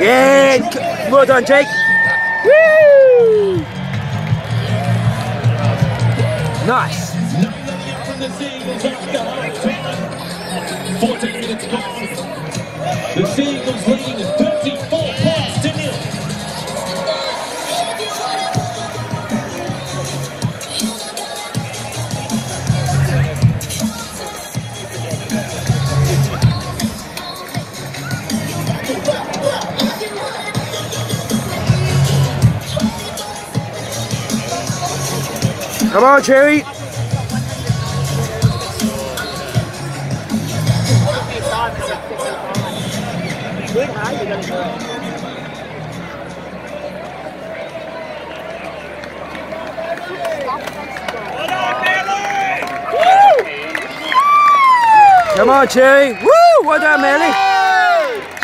Yeah, well done, Jake. Woo! Nice. the Sea Eagles after Come on, Cherry. Come on, Cherry. Woo! Well done, Melly.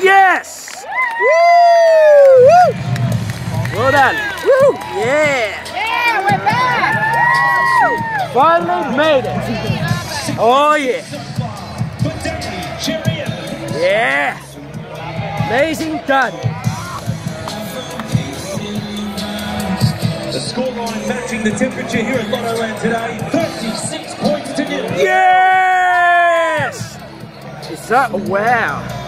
Yes! Woo! Woo! Well done. Woo! Yeah! Yeah, we're back! Finally made it. Oh, yeah. But Danny, Cherry Evans. Yeah. Amazing done. The scoreline matching the temperature here at Lottoland today. 36 points to nil. Yes! Is that wow?